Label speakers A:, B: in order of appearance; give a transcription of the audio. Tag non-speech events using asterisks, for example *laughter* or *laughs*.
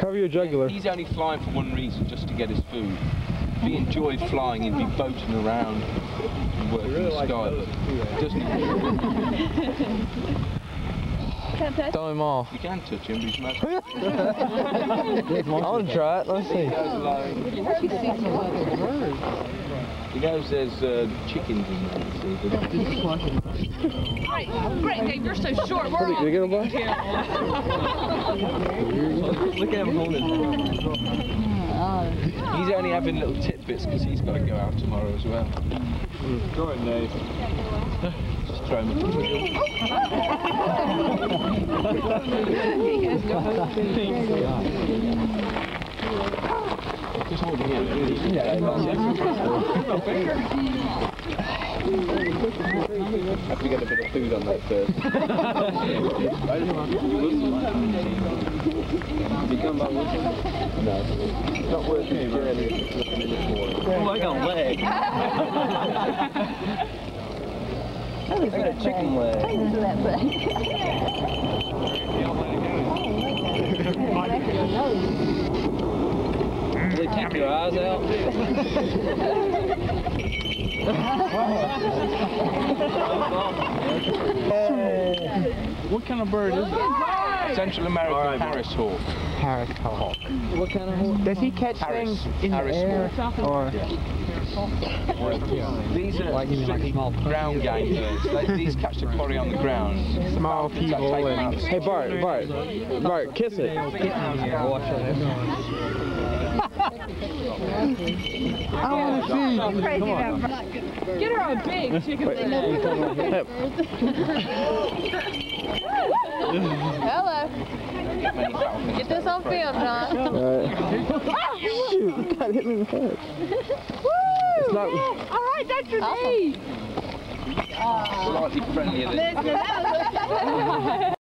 A: Cover your jugular.
B: He's only flying for one reason, just to get his food. If he enjoyed flying, he'd be boating around and working the sky. Doesn't he? *laughs*
A: Throw him off.
B: You can touch him, but he's most *laughs*
A: I want to try it. Let's see.
B: He goes along. He knows there's uh, chickens in there. you see, but-
C: Great, great, Dave, you're so short. We're
A: Did
C: all
A: you get? *laughs*
B: Look at him holding He's only having little tidbits because he's got to go out tomorrow as well. Go on, Dave. *laughs* Just throw him a Just hold him Have to get a bit of food on that first. You come back with? No. It's not worth the journey if it's nothing in it for him. Like a leg. I got a chicken leg. Do they take your eyes out? *laughs*
A: What kind of bird is it?
B: Central American Harris hawk.
A: Harris hawk. What kind of hawk? Does he catch
B: Harris.
A: things in
B: Harris
A: the air? Or
B: These are
A: Like, you mean like small
B: ground game birds. They, these catch the quarry on the ground.
A: small
B: Does that
A: people? And... Hey Bart, Bart, Bart, kiss it. I want to see.
C: crazy about Get her a big chicken leg.
D: Hello. Get this on film, John.
A: Alright. Shoot, God hit me in the head. It's not.
C: All right, that's your knee.
B: Slightly friendlier than
C: Listen, that was